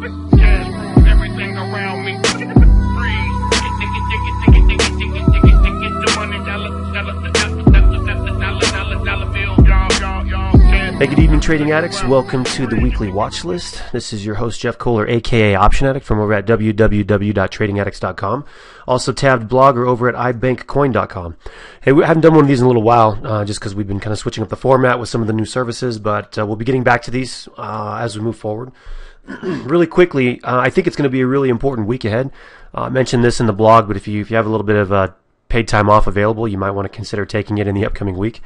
Cash Hey, good evening, trading addicts. Welcome to the weekly watch list. This is your host, Jeff Kohler, aka Option Addict, from over at www.tradingaddicts.com. Also tabbed blogger over at ibankcoin.com. Hey, we haven't done one of these in a little while, uh, just because we've been kind of switching up the format with some of the new services, but uh, we'll be getting back to these uh, as we move forward. really quickly, uh, I think it's going to be a really important week ahead. Uh, I mentioned this in the blog, but if you if you have a little bit of uh, paid time off available, you might want to consider taking it in the upcoming week.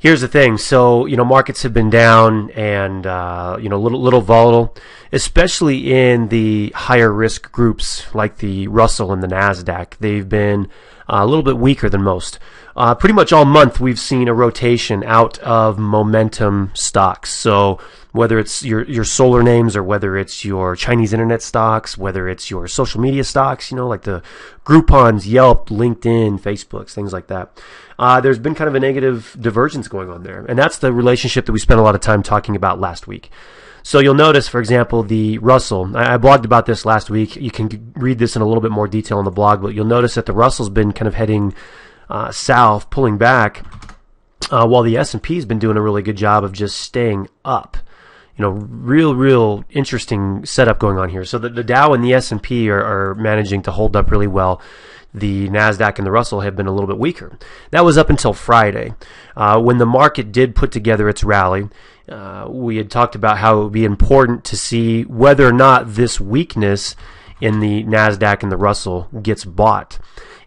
Here's the thing. So, you know, markets have been down and, uh, you know, little, little volatile, especially in the higher risk groups like the Russell and the NASDAQ. They've been uh, a little bit weaker than most. Uh, pretty much all month, we've seen a rotation out of momentum stocks. So, whether it's your, your solar names or whether it's your Chinese internet stocks, whether it's your social media stocks, you know, like the Groupons, Yelp, LinkedIn, Facebooks, things like that. Uh, there's been kind of a negative divergence going on there. And that's the relationship that we spent a lot of time talking about last week. So you'll notice, for example, the Russell. I, I blogged about this last week. You can read this in a little bit more detail on the blog, but you'll notice that the Russell's been kind of heading uh, south, pulling back, uh, while the S&P has been doing a really good job of just staying up you know, real, real interesting setup going on here. So the, the Dow and the S&P are, are managing to hold up really well. The Nasdaq and the Russell have been a little bit weaker. That was up until Friday, uh, when the market did put together its rally. Uh, we had talked about how it would be important to see whether or not this weakness in the Nasdaq and the Russell gets bought.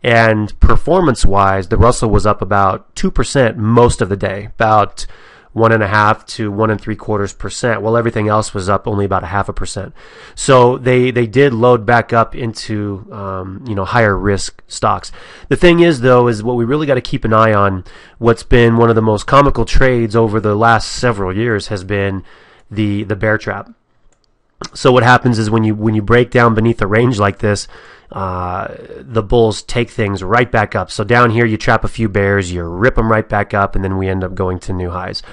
And performance wise, the Russell was up about 2% most of the day, about one and a half to one and three quarters percent, while everything else was up only about a half a percent. So they they did load back up into um, you know higher risk stocks. The thing is though is what we really got to keep an eye on. What's been one of the most comical trades over the last several years has been the the bear trap. So what happens is when you when you break down beneath a range like this, uh, the bulls take things right back up. So down here you trap a few bears, you rip them right back up, and then we end up going to new highs.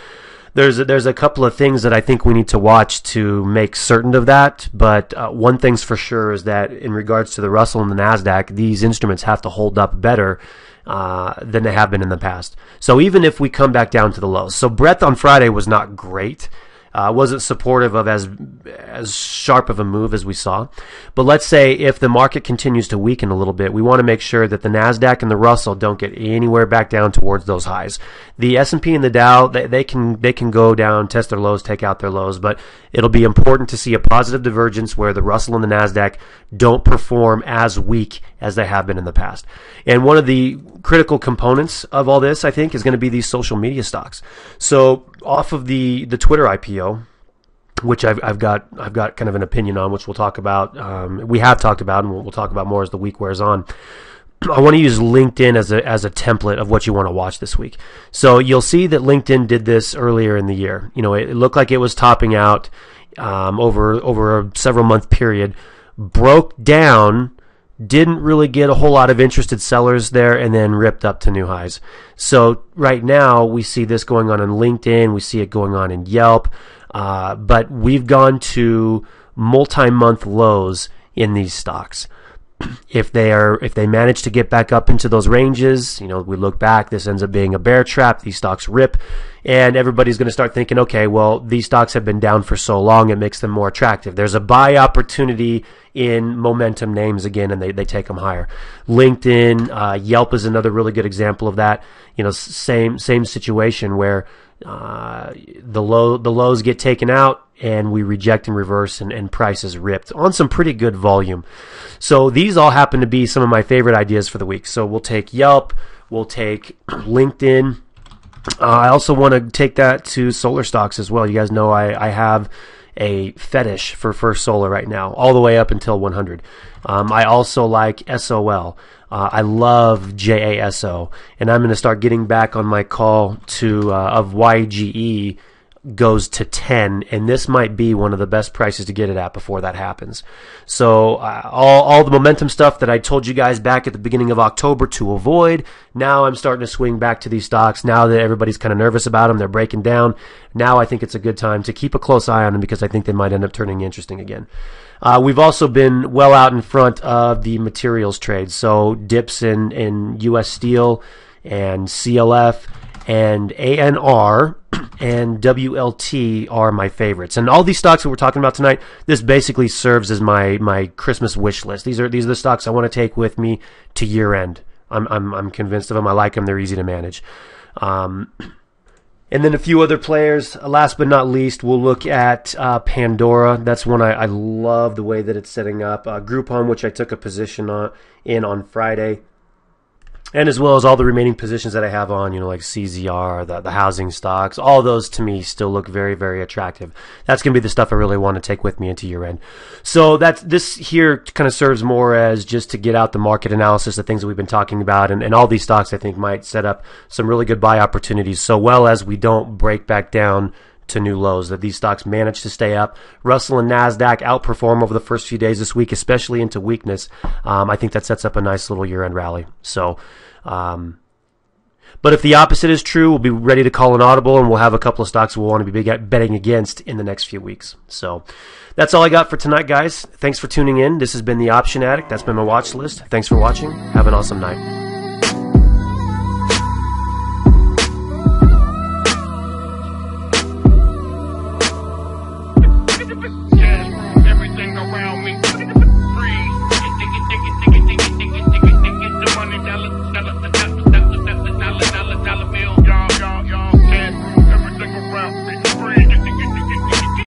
There's a, there's a couple of things that I think we need to watch to make certain of that. But uh, one thing's for sure is that in regards to the Russell and the Nasdaq, these instruments have to hold up better. Uh, than they have been in the past. So even if we come back down to the lows, so breadth on Friday was not great uh, wasn't supportive of as as sharp of a move as we saw. But let's say if the market continues to weaken a little bit, we want to make sure that the Nasdaq and the Russell don't get anywhere back down towards those highs. The S and P and the Dow they, they can they can go down, test their lows, take out their lows, but it'll be important to see a positive divergence where the Russell and the Nasdaq don't perform as weak as they have been in the past. And one of the critical components of all this, I think, is going to be these social media stocks. So off of the the Twitter IPO, which I've, I've got I've got kind of an opinion on, which we'll talk about. Um, we have talked about, and we'll, we'll talk about more as the week wears on. I want to use LinkedIn as a as a template of what you want to watch this week. So you'll see that LinkedIn did this earlier in the year. You know, it, it looked like it was topping out um, over over a several month period, broke down didn't really get a whole lot of interested sellers there and then ripped up to new highs. So right now we see this going on in LinkedIn, we see it going on in Yelp, uh, but we've gone to multi-month lows in these stocks. If they are, if they manage to get back up into those ranges, you know, we look back, this ends up being a bear trap. These stocks rip, and everybody's going to start thinking, okay, well, these stocks have been down for so long, it makes them more attractive. There's a buy opportunity in momentum names again, and they, they take them higher. LinkedIn, uh, Yelp is another really good example of that. You know, same same situation where uh, the low the lows get taken out and we reject and reverse and, and prices ripped on some pretty good volume. So these all happen to be some of my favorite ideas for the week. So we'll take Yelp, we'll take LinkedIn. Uh, I also want to take that to solar stocks as well. You guys know I, I have a fetish for First Solar right now, all the way up until 100. Um, I also like SOL. Uh, I love JASO, and I'm going to start getting back on my call to uh, of YGE goes to 10 and this might be one of the best prices to get it at before that happens. So uh, all, all the momentum stuff that i told you guys back at the beginning of october to avoid now i'm starting to swing back to these stocks. Now that everybody's kind of nervous about them they're breaking down now i think it's a good time to keep a close eye on them because i think they might end up turning interesting again. Uh, we've also been well out in front of the materials trade. So dips in, in us steel and clf and ANR and WLT are my favorites. And all these stocks that we're talking about tonight, this basically serves as my my Christmas wish list. These are these are the stocks I want to take with me to year end. I'm I'm I'm convinced of them. I like them. They're easy to manage. Um, and then a few other players. Last but not least, we'll look at uh, Pandora. That's one I, I, love the way that it's setting up. Uh, Groupon, which I took a position on in on Friday and as well as all the remaining positions that I have on, you know, like CZR, the, the housing stocks, all those to me still look very, very attractive. That's going to be the stuff I really want to take with me into year end. So that's, this here kind of serves more as just to get out the market analysis, the things that we've been talking about, and, and all these stocks I think might set up some really good buy opportunities so well as we don't break back down to new lows, that these stocks managed to stay up. Russell and NASDAQ outperform over the first few days this week, especially into weakness. Um, I think that sets up a nice little year end rally. So, um, but if the opposite is true, we'll be ready to call an audible and we'll have a couple of stocks we'll want to be betting against in the next few weeks. So that's all I got for tonight, guys. Thanks for tuning in. This has been The Option Addict. That's been my watch list. Thanks for watching. Have an awesome night. Around me.